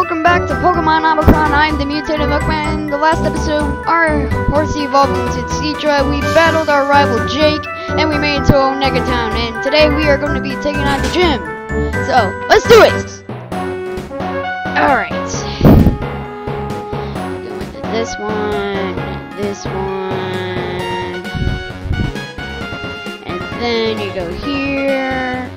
welcome back to Pokemon Omicron. I'm the mutated Milkman. In the last episode, our Horsea evolved into Seadra. We battled our rival Jake, and we made it to Onega Town. And today we are going to be taking on the gym. So, let's do it! Alright. This one, this one. And then you go here,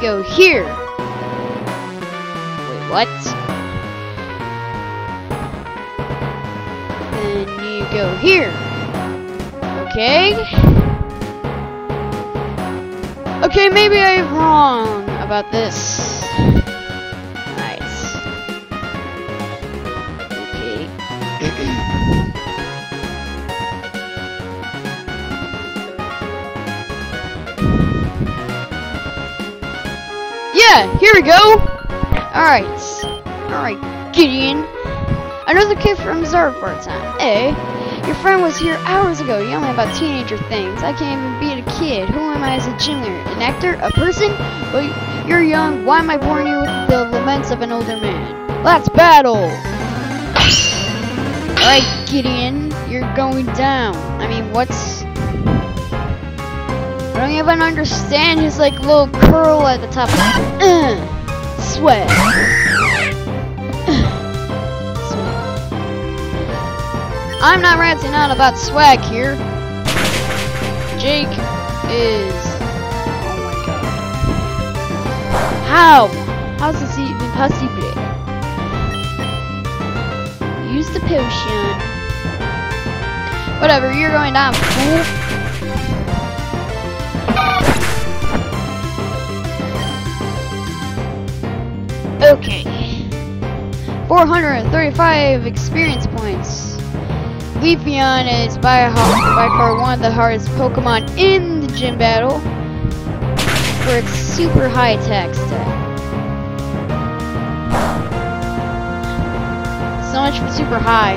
Go here. Wait, what? Then you go here. Okay. Okay, maybe I'm wrong about this. Yeah, here we go. Alright. Alright, Gideon. Another kid from zarfar time Eh? Your friend was here hours ago, yelling about teenager things. I can't even beat a kid. Who am I as a leader? An actor? A person? Well, you're young. Why am I boring you with the laments of an older man? Let's battle! Alright, Gideon. You're going down. I mean, what's... I don't even understand his, like, little curl at the top. Uh, sweat. I'm not ranting on about swag here. Jake is. Oh my god. How? How's this even possible? Use the potion. Whatever, you're going down, fool. Okay. 435 experience points. Leafeon is by, by far one of the hardest Pokemon in the gym battle for its super high attack stat. So much for super high.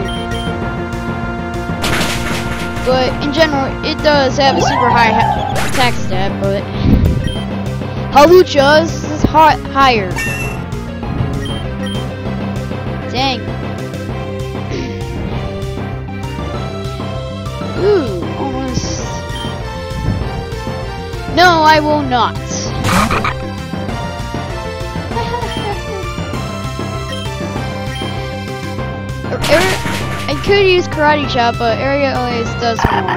But in general, it does have a super high attack stat, but Hawlucha's is hot higher. Dang. Ooh, almost. No, I will not. I could use Karate Chop, but Area always does more.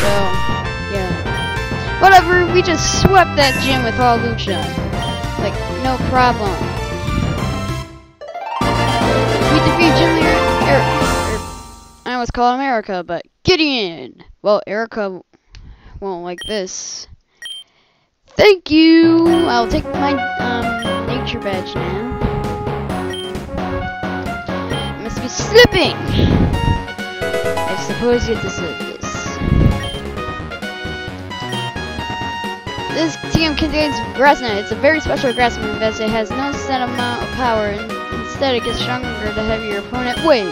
So, yeah. Whatever, we just swept that gym with Hawlucha. Like, no problem. Defeat Gym Leader Eric. I almost call him Erica, but Gideon! Well, Erica won't like this. Thank you! I'll take my um, nature badge now. I must be slipping! I suppose you deserve this. This TM contains grass Grassnet. It's a very special grass as it has no set amount of power it gets stronger the heavier your opponent weighs.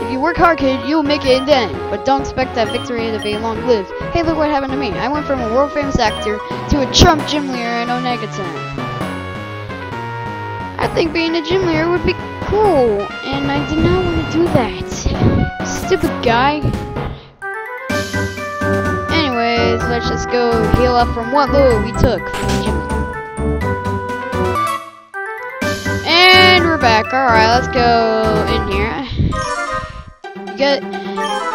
If you work hard, kid, you'll make it in the end. But don't expect that victory to be long-lived. Hey, look what happened to me. I went from a world-famous actor to a chump gym leader in Onega Town. I think being a gym leader would be cool, and I did not want to do that. Stupid guy. Anyways, let's just go heal up from what little we took we're back. Alright, let's go in here get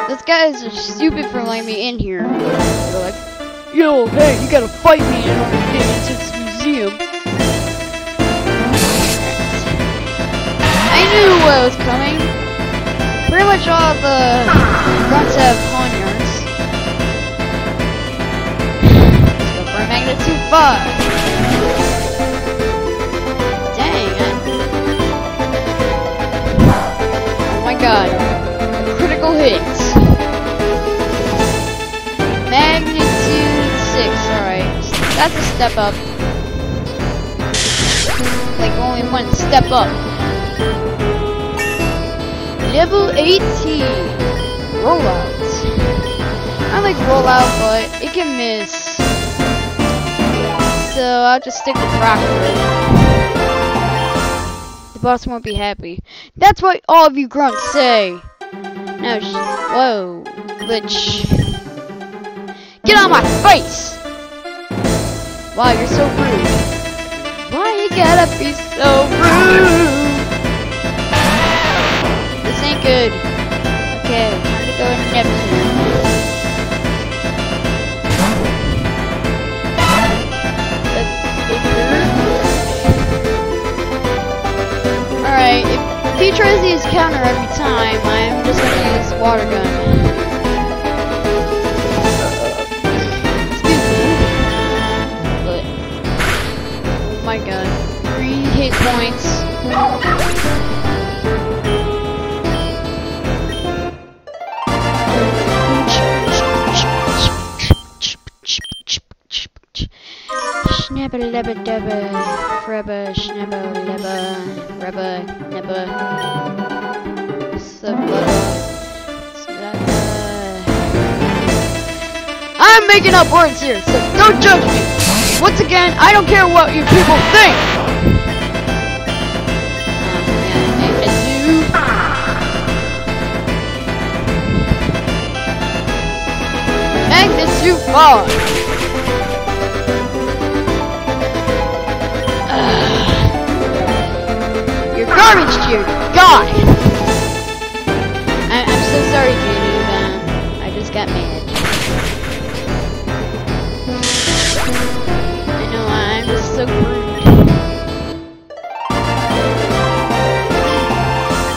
this guys are stupid for letting me in here. They're like, yo, hey, you gotta fight me in order to get into this museum. I knew what was coming. Pretty much all the grunts have Pawniards. Let's go for a magnitude 5. Dang. God critical hits. Magnitude 6, alright. That's a step up. Like only one step up. Level 18. Rollout. I like rollout, but it can miss. So I'll just stick with Rocket. Boss won't be happy. That's what all of you grunts say. Now, whoa, glitch. Get on my face! Wow, you're so rude. Why you gotta be so rude? This ain't good. Okay, time to go to Neptune. He tries to use counter every time, I'm just gonna use water gun. Me. But, oh my god. Three hit points. Snabba lebba dubba, frubba, snabba lebba, rubba, nebba, subba. I'm making up words here, so don't judge me. Once again, I don't care what you people think. Um, yeah, I you far. You're garbage, dear God! I I'm so sorry, Judy. Um, I just got mad. I know, I'm just so rude.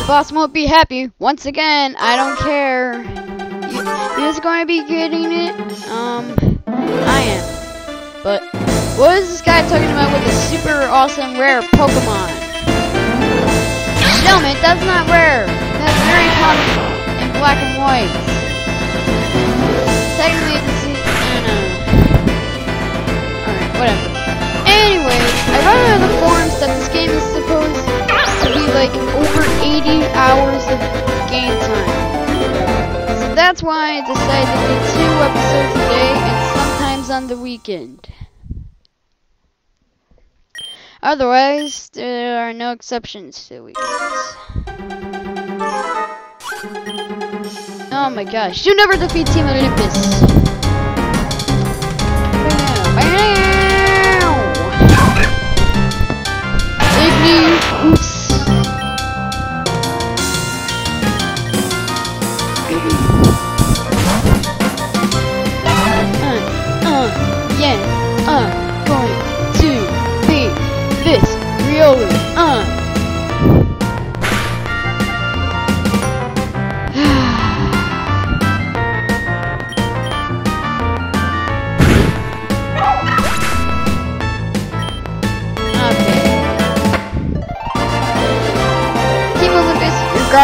The boss won't be happy. Once again, I don't care. You, who's going to be getting it? Um, I am. But what is this guy talking about with a super awesome rare Pokemon? Helmet, that's not rare. That's very common in black and white. Technically, I don't know. Alright, whatever. Anyways, I read on the forums that this game is supposed to be like over 80 hours of game time. So that's why I decided to do two episodes a day and sometimes on the weekend. Otherwise, there are no exceptions to weekends. Oh my gosh, you never defeat Team Olympus.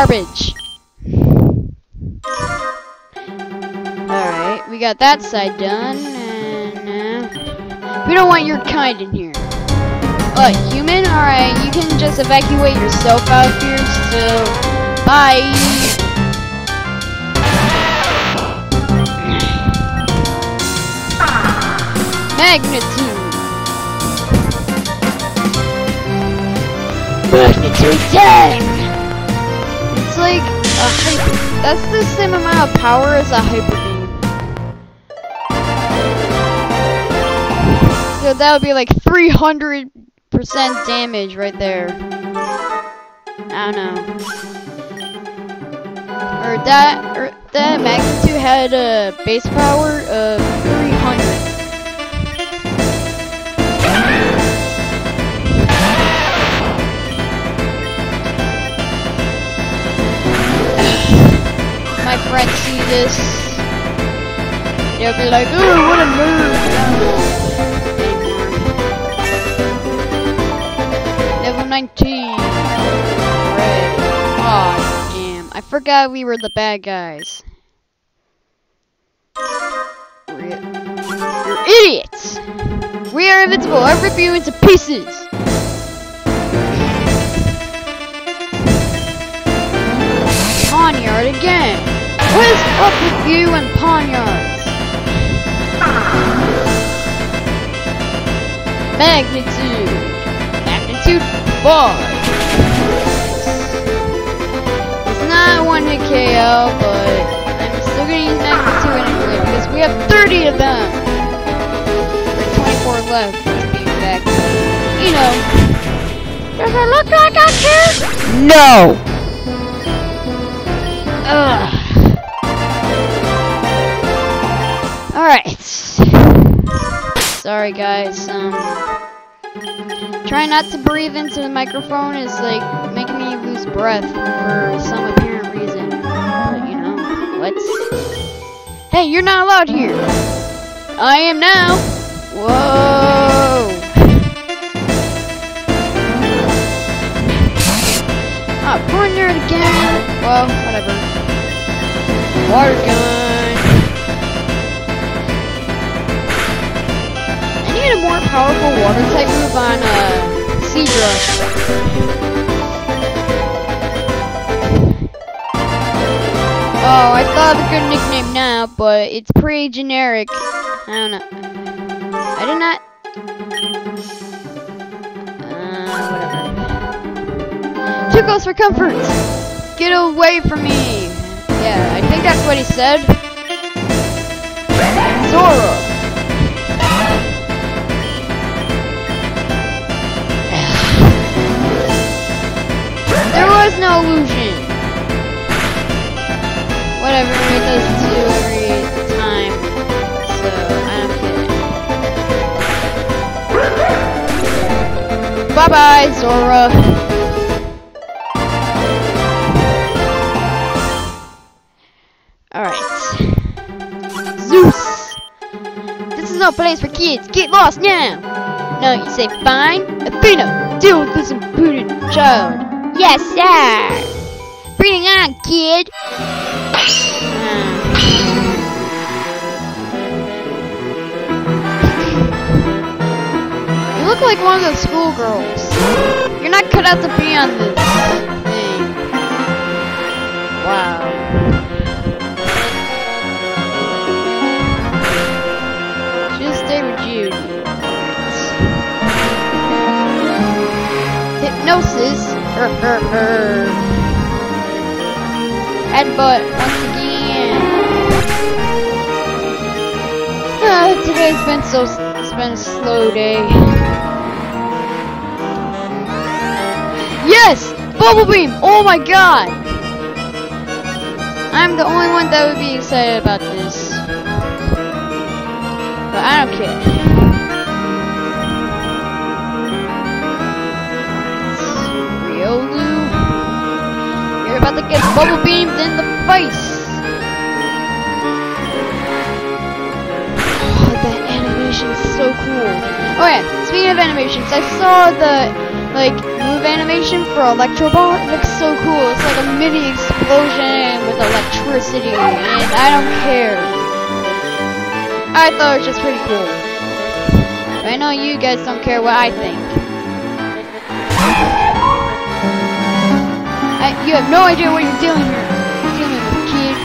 Garbage. Alright, we got that side done, and uh, we don't want your kind in here. What, human? Alright, you can just evacuate yourself out here, so bye. Magnitude. Magnitude 10! Like a hyper. That's the same amount of power as a hyper beam. So that would be like 300% damage right there. I don't know. Or that, or that magnitude had a base power of see this, they'll be like, "Ooh, what a move!" Level 19. Hooray. Aw, damn. I forgot we were the bad guys. We're, idiots! We are invincible. I'll rip you into pieces. start again. What is up with you and Pawniards? Magnitude. Magnitude 5. It's not one hit KO, but I'm still gonna use Magnitude anyway because we have 30 of them. Or 24 left, to be exact. You know. Does it look like I care? No! Ugh. Alright. Sorry guys, um trying not to breathe into the microphone is like making me lose breath for some apparent reason. But you know, let's Hey, you're not allowed here. I am now. Whoa. Ah, nerd again. Well, whatever. Water gun. Need a more powerful water type move on uh Seadra. Oh, I thought of a good nickname now, but it's pretty generic. I don't know. I did not. Uh. Too close for comfort. Get away from me. Yeah, I think that's what he said. Zorua. There was no illusion. Whatever, it does two every time. So, I don't care. Bye bye, Zorua. Alright. Zeus! This is no place for kids. Get lost now! No, you say fine? Athena, deal with this impudent child. Yes, sir! Bring on, kid! You look like one of those schoolgirls. You're not cut out to be on this thing. Wow. Just stay with you. Hypnosis. Headbutt once again. Ah, today's been so. It's been a slow day. Yes! Bubble Beam! Oh my god! I'm the only one that would be excited about this. But I don't care. About to get bubble beamed in the face! Oh, that animation is so cool. Oh yeah, speaking of animations, I saw the like move animation for Electro Ball. It looks so cool. It's like a mini explosion with electricity, and I don't care. I thought it was just pretty cool. But I know you guys don't care what I think. You have no idea what you're doing here. Dealing with, kid.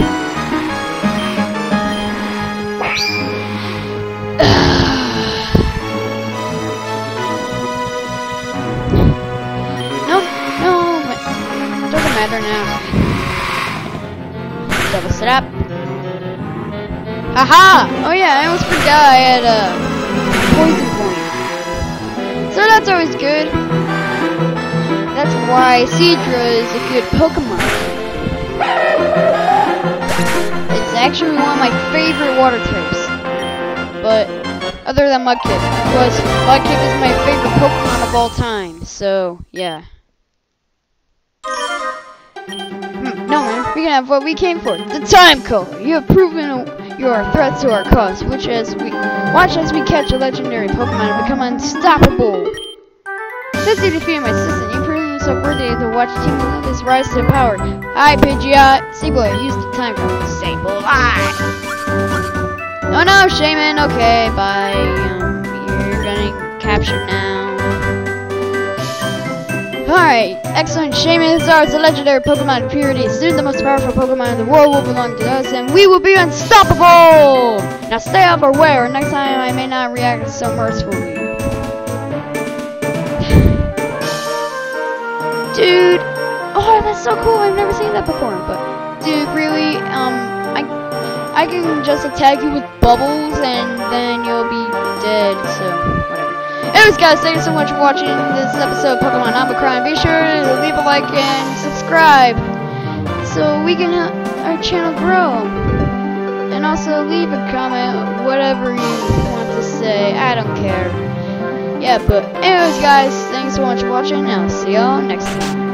no, no, it doesn't matter now. Double set up. Haha! Oh yeah, I almost forgot I had a poison point. So that's always good. That's why Seadra is a good Pokemon. It's actually one of my favorite water types. But other than Mudkip, because Mudkip is my favorite Pokemon of all time. So yeah. Hmm, no man, we can have what we came for. The time color. You have proven you are a threat to our cause, which as we watch as we catch a legendary Pokemon and become unstoppable. Since you defeated my assistant, yourself worthy to watch Team Olympus rise to power. Hi, Pidgeot. Sable, use the time color. Sable, Oh no, Shaman. Okay, bye. Um, you're getting captured now. Alright, excellent. Shaman is a legendary Pokemon purity. Soon the most powerful Pokemon in the world will belong to us, and we will be unstoppable! Now stay up or next time I may not react so mercifully. Dude! Oh, that's so cool. I've never seen that before. But, dude, really, um, I, I can just attack you with bubbles, and then you'll be dead, so, whatever. Anyways, guys, thank you so much for watching this episode of Pokemon Omicron. Be sure to leave a like and subscribe so we can help our channel grow. And also leave a comment, whatever you want to say. I don't care. Yeah, but anyways, guys, thanks so much for watching, and I'll see y'all next time.